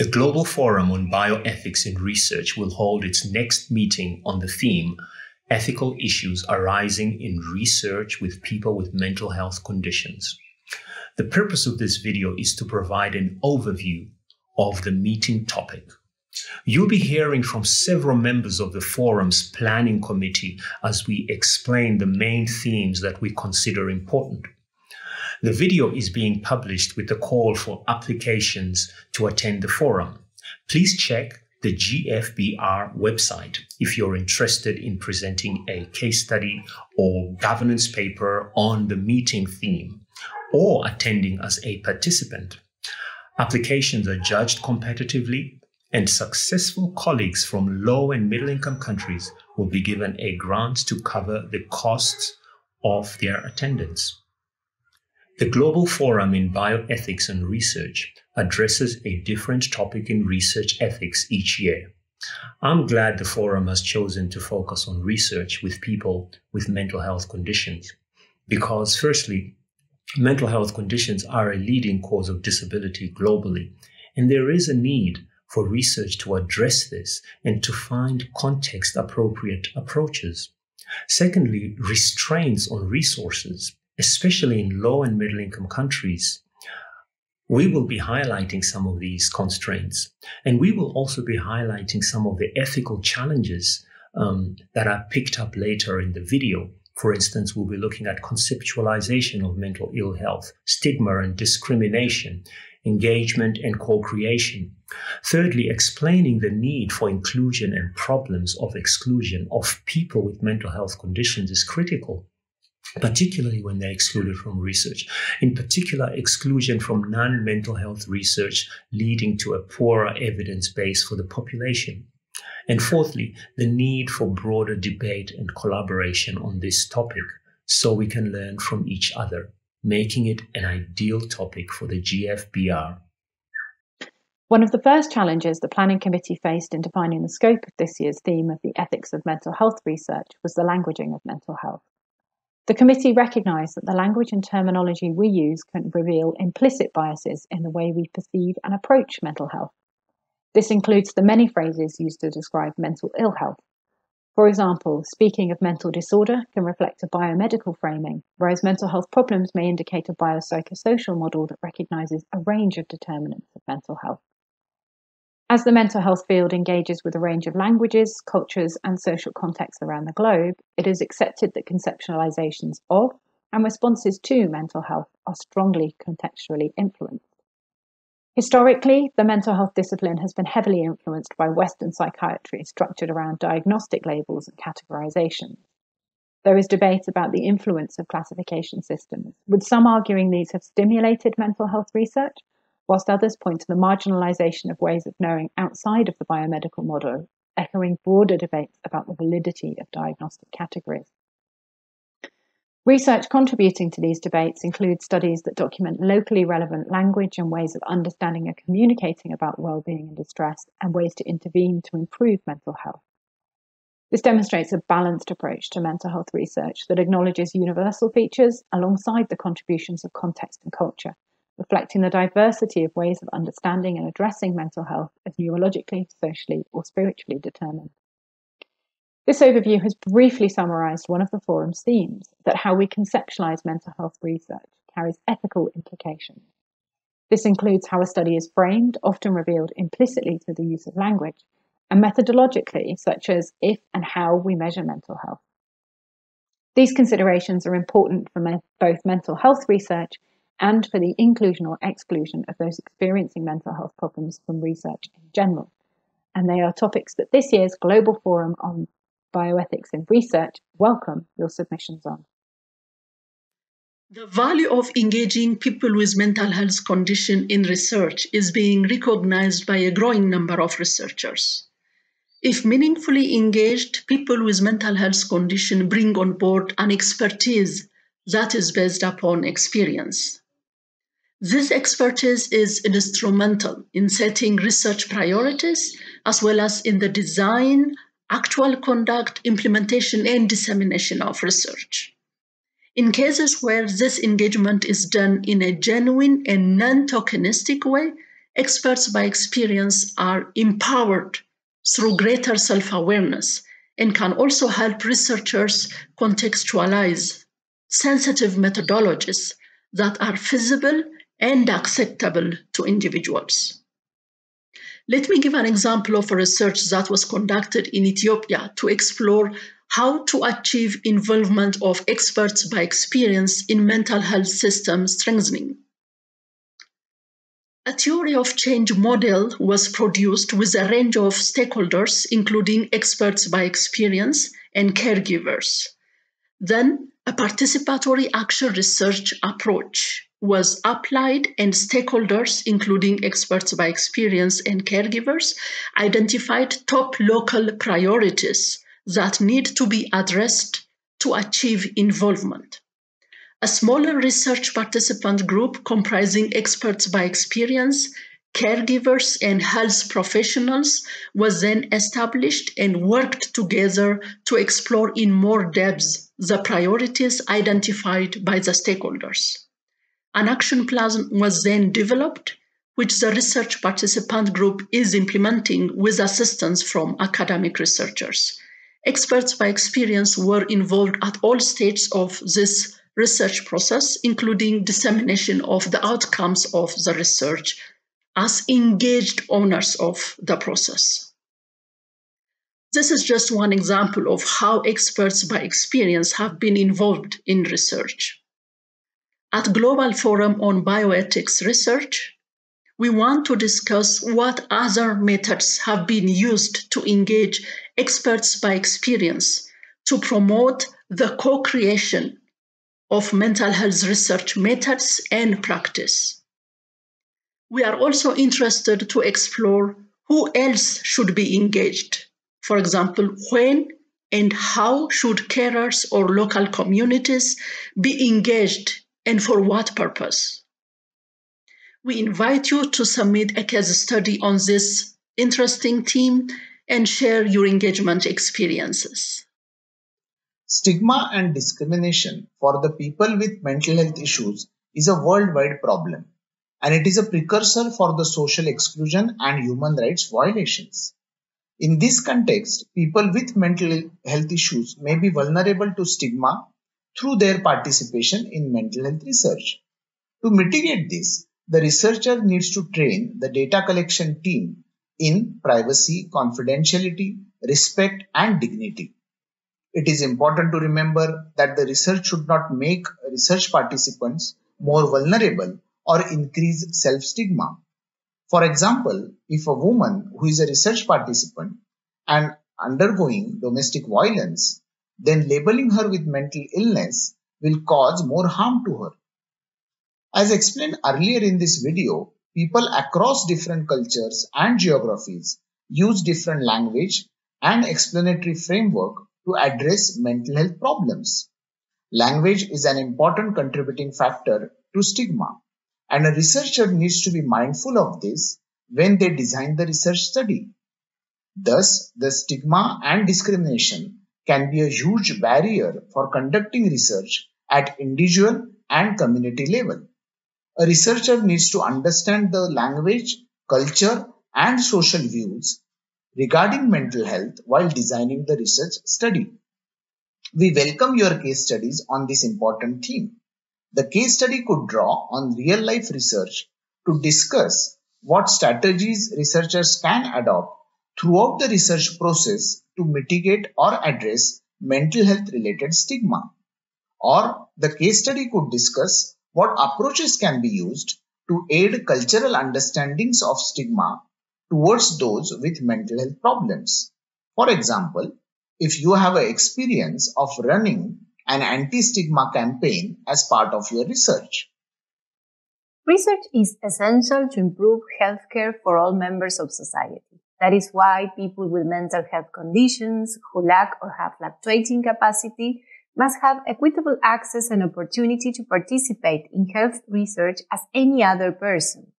The Global Forum on Bioethics in Research will hold its next meeting on the theme Ethical Issues Arising in Research with People with Mental Health Conditions. The purpose of this video is to provide an overview of the meeting topic. You'll be hearing from several members of the forum's planning committee as we explain the main themes that we consider important. The video is being published with a call for applications to attend the forum. Please check the GFBR website if you're interested in presenting a case study or governance paper on the meeting theme or attending as a participant. Applications are judged competitively, and successful colleagues from low and middle income countries will be given a grant to cover the costs of their attendance. The Global Forum in Bioethics and Research addresses a different topic in research ethics each year. I'm glad the forum has chosen to focus on research with people with mental health conditions because, firstly, mental health conditions are a leading cause of disability globally, and there is a need for research to address this and to find context appropriate approaches. Secondly, restraints on resources especially in low and middle income countries, we will be highlighting some of these constraints. And we will also be highlighting some of the ethical challenges um, that are picked up later in the video. For instance, we'll be looking at conceptualization of mental ill health, stigma and discrimination, engagement and co-creation. Thirdly, explaining the need for inclusion and problems of exclusion of people with mental health conditions is critical particularly when they're excluded from research. In particular, exclusion from non mental health research, leading to a poorer evidence base for the population. And fourthly, the need for broader debate and collaboration on this topic so we can learn from each other, making it an ideal topic for the GFBR. One of the first challenges the Planning Committee faced in defining the scope of this year's theme of the ethics of mental health research was the languaging of mental health. The committee recognised that the language and terminology we use can reveal implicit biases in the way we perceive and approach mental health. This includes the many phrases used to describe mental ill health. For example, speaking of mental disorder can reflect a biomedical framing, whereas mental health problems may indicate a biopsychosocial model that recognises a range of determinants of mental health. As the mental health field engages with a range of languages, cultures, and social contexts around the globe, it is accepted that conceptualizations of and responses to mental health are strongly contextually influenced. Historically, the mental health discipline has been heavily influenced by Western psychiatry structured around diagnostic labels and categorizations. There is debate about the influence of classification systems, with some arguing these have stimulated mental health research whilst others point to the marginalisation of ways of knowing outside of the biomedical model, echoing broader debates about the validity of diagnostic categories. Research contributing to these debates includes studies that document locally relevant language and ways of understanding and communicating about well-being and distress and ways to intervene to improve mental health. This demonstrates a balanced approach to mental health research that acknowledges universal features alongside the contributions of context and culture reflecting the diversity of ways of understanding and addressing mental health as neurologically, socially, or spiritually determined. This overview has briefly summarized one of the forum's themes that how we conceptualize mental health research carries ethical implications. This includes how a study is framed, often revealed implicitly through the use of language, and methodologically, such as if and how we measure mental health. These considerations are important for me- both mental health research and for the inclusion or exclusion of those experiencing mental health problems from research in general. And they are topics that this year's Global Forum on Bioethics in Research welcome your submissions on. The value of engaging people with mental health condition in research is being recognized by a growing number of researchers. If meaningfully engaged, people with mental health condition bring on board an expertise that is based upon experience. This expertise is instrumental in setting research priorities as well as in the design, actual conduct, implementation, and dissemination of research. In cases where this engagement is done in a genuine and non tokenistic way, experts by experience are empowered through greater self awareness and can also help researchers contextualize sensitive methodologies that are feasible and acceptable to individuals. Let me give an example of a research that was conducted in Ethiopia to explore how to achieve involvement of experts by experience in mental health system strengthening. A theory of change model was produced with a range of stakeholders, including experts by experience and caregivers. Then, a participatory action research approach was applied, and stakeholders, including experts by experience and caregivers, identified top local priorities that need to be addressed to achieve involvement. A smaller research participant group comprising experts by experience, caregivers, and health professionals was then established and worked together to explore in more depth the priorities identified by the stakeholders. An action plan was then developed, which the research participant group is implementing with assistance from academic researchers. Experts by experience were involved at all stages of this research process, including dissemination of the outcomes of the research as engaged owners of the process. This is just one example of how experts by experience have been involved in research. At Global Forum on Bioethics Research, we want to discuss what other methods have been used to engage experts by experience to promote the co creation of mental health research methods and practice. We are also interested to explore who else should be engaged. For example, when and how should carers or local communities be engaged and for what purpose? We invite you to submit a case study on this interesting theme and share your engagement experiences. Stigma and discrimination for the people with mental health issues is a worldwide problem, and it is a precursor for the social exclusion and human rights violations. In this context, people with mental health issues may be vulnerable to stigma through their participation in mental health research. To mitigate this, the researcher needs to train the data collection team in privacy, confidentiality, respect, and dignity. It is important to remember that the research should not make research participants more vulnerable or increase self stigma. For example, if a woman who is a research participant and undergoing domestic violence, then labeling her with mental illness will cause more harm to her. As explained earlier in this video, people across different cultures and geographies use different language and explanatory framework to address mental health problems. Language is an important contributing factor to stigma, and a researcher needs to be mindful of this when they design the research study. Thus, the stigma and discrimination can be a huge barrier for conducting research at individual and community level. A researcher needs to understand the language, culture, and social views regarding mental health while designing the research study. We welcome your case studies on this important theme. The case study could draw on real life research to discuss what strategies researchers can adopt throughout the research process to mitigate or address mental health related stigma. Or the case study could discuss what approaches can be used to aid cultural understandings of stigma towards those with mental health problems. For example, if you have an experience of running an anti-stigma campaign as part of your research. Research is essential to improve healthcare for all members of society. That is why people with mental health conditions who lack or have fluctuating capacity must have equitable access and opportunity to participate in health research as any other person.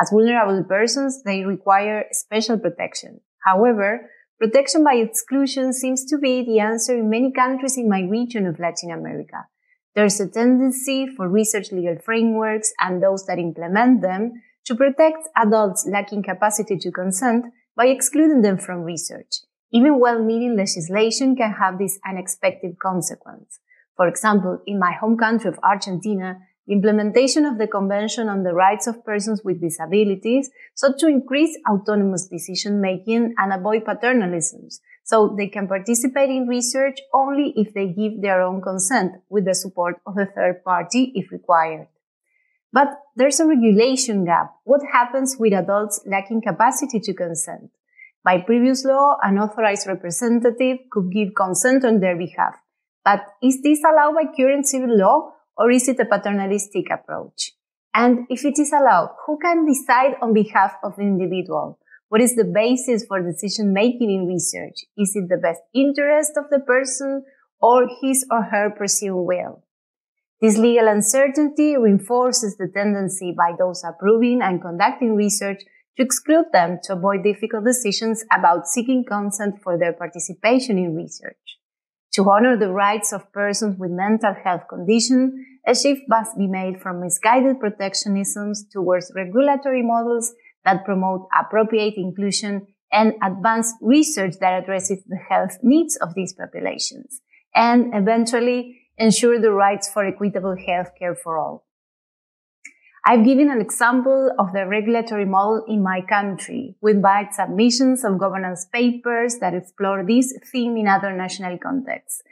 As vulnerable persons, they require special protection. However, protection by exclusion seems to be the answer in many countries in my region of Latin America. There's a tendency for research legal frameworks and those that implement them to protect adults lacking capacity to consent by excluding them from research. Even well-meaning legislation can have this unexpected consequence. For example, in my home country of Argentina, the implementation of the Convention on the Rights of Persons with Disabilities sought to increase autonomous decision making and avoid paternalisms, so they can participate in research only if they give their own consent with the support of a third party if required. But there's a regulation gap. What happens with adults lacking capacity to consent? By previous law, an authorized representative could give consent on their behalf. But is this allowed by current civil law or is it a paternalistic approach? And if it is allowed, who can decide on behalf of the individual? What is the basis for decision making in research? Is it the best interest of the person or his or her presumed will? This legal uncertainty reinforces the tendency by those approving and conducting research to exclude them to avoid difficult decisions about seeking consent for their participation in research. To honor the rights of persons with mental health conditions, a shift must be made from misguided protectionisms towards regulatory models that promote appropriate inclusion and advanced research that addresses the health needs of these populations, and eventually ensure the rights for equitable health care for all. I've given an example of the regulatory model in my country with wide submissions of governance papers that explore this theme in other national contexts.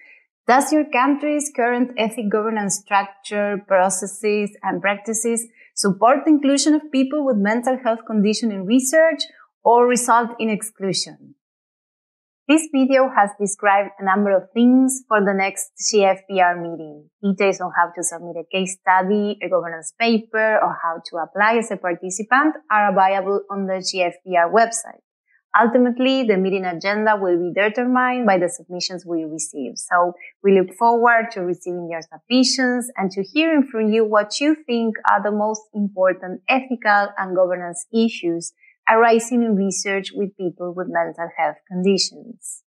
Does your country's current ethic governance structure, processes, and practices support the inclusion of people with mental health condition in research or result in exclusion? This video has described a number of things for the next GFBR meeting. Details on how to submit a case study, a governance paper, or how to apply as a participant are available on the GFBR website. Ultimately, the meeting agenda will be determined by the submissions we receive. So we look forward to receiving your submissions and to hearing from you what you think are the most important ethical and governance issues arising in research with people with mental health conditions.